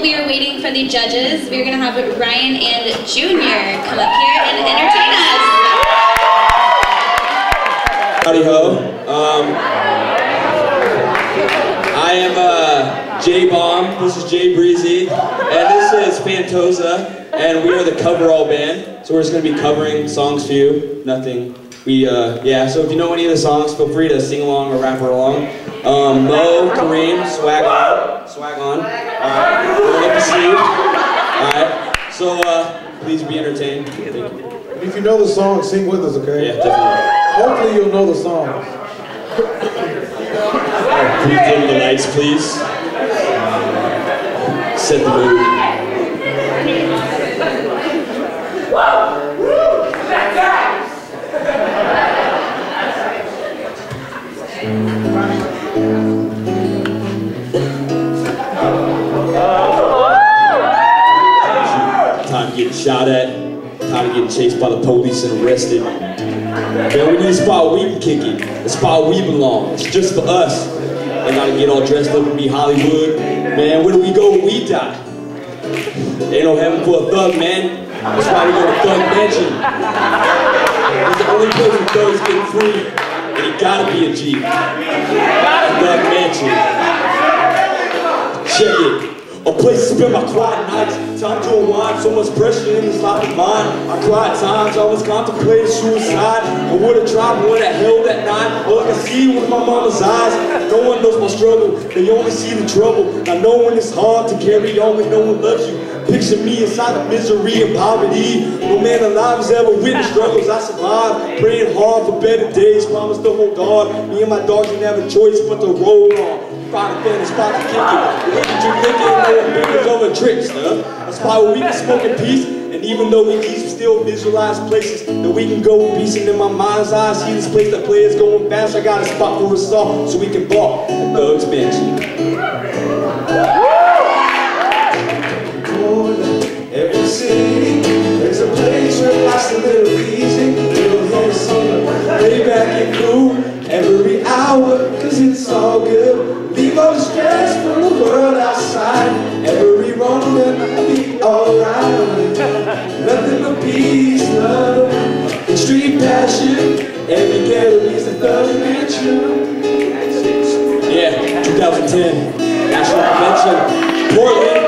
while we are waiting for the judges, we're going to have Ryan and Junior come up here and entertain us. Howdy ho. Um, I am uh, J Bomb. This is Jay Breezy, and this is Fantosa, and we are the coverall band. So we're just gonna be covering songs for you. Nothing. We uh, yeah. So if you know any of the songs, feel free to sing along or rap along. Um, Mo, Kareem, swag on, swag on. All right, roll up the. All right. So uh, please be entertained. Thank you. If you know the song, sing with us, okay? Yeah, definitely. Hopefully you'll know the song. Can you dim the lights, please? Set the mood. Chased by the police and arrested. Man, we need a spot where we can kick it. A spot we belong. It's just for us. They gotta get all dressed up and be Hollywood. Man, where do we go when we die? Ain't no heaven for a thug, man. That's why we go to Thug Mansion. It's the only place where thugs get free. And you gotta be a G. Thug Mansion. Check it. A place to spend my quiet nights. Time to unwind. So much pressure in this life of mine. I cried times. I was contemplating suicide. I would have tried one that hell that night. All I can see with my mama's eyes. No one knows my struggle. They only see the trouble. I know when it's hard to carry on when no one loves you. Picture me inside of misery and poverty. No man alive has ever witnessed struggles I survived. Praying hard for better days. Promise to hold on. Me and my dog didn't have a choice but to roll on. Find a fan, a spot to kick it. We can drink liquor and no fingers over tricks, huh? A spot where we can smoke in peace. And even though we each still visualize places that we can go peace. And in my mind's eye, see this place that players going fast. I got a spot for us all so we can ball at Thug's Mansion. Every city, there's a place where life's a little easy, little hit summer, lay back and cool every hour, cause it's all good. Leave all the stress from the world outside, every wrong will be alright. Nothing but peace, love, extreme passion, every gallery's a thug mansion. Yeah, 2010, National Convention, Portland,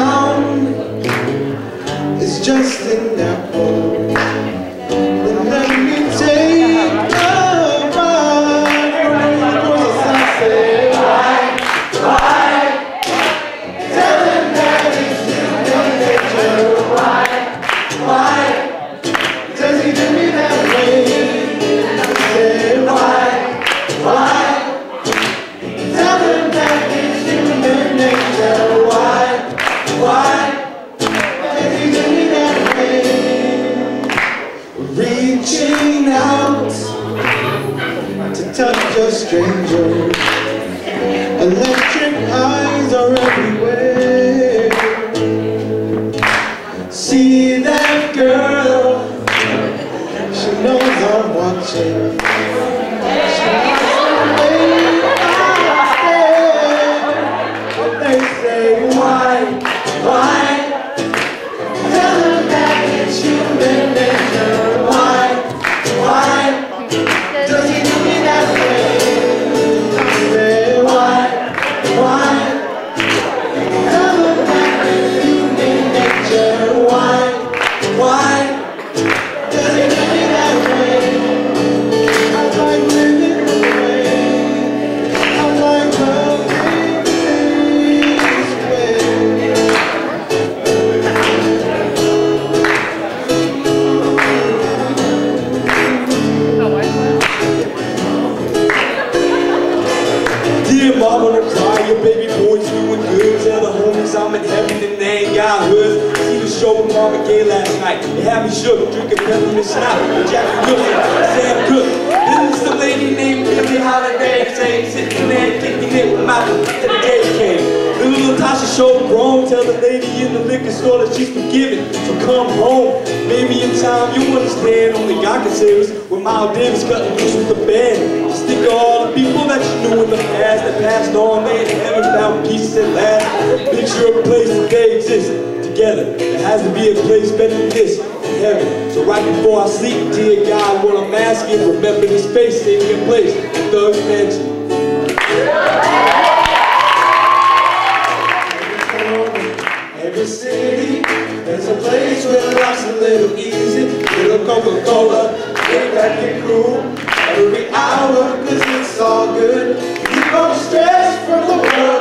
town is just an Saying sitting there kicking it with my till the day came. The little Tasha showed grown, tell the lady in the liquor store that she's forgiven. So come home, maybe in time you understand. Only God can save us when Miles Davis cutting loose with the band. Just think of all the people that you knew in the past that passed on, they in heaven found peace at last. Picture a place that they exist together. There has to be a place better than this in heaven. So right before I sleep, dear God, what I'm asking, remember this space, save a place, The Thug's Mansion. Every city, there's a place where life's a little easy. Little Coca-Cola, that get cool. Every hour, cause it's all good. You don't stress from the world